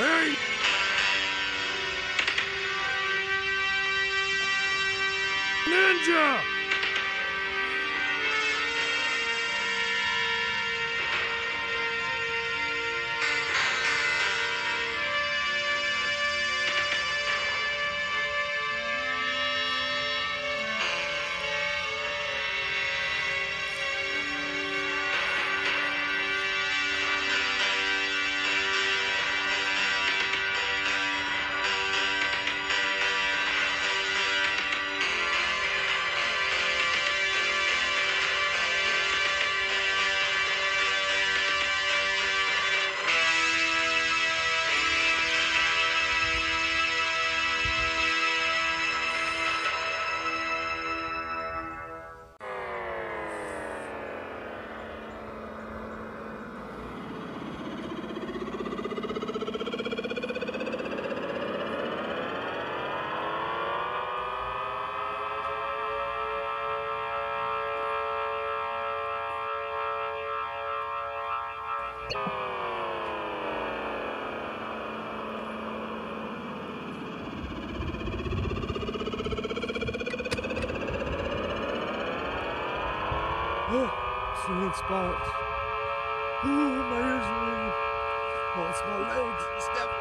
Hey! Ninja! Oh, sweet spot. Ooh, my ears are ringing. Oh, it's my legs. Step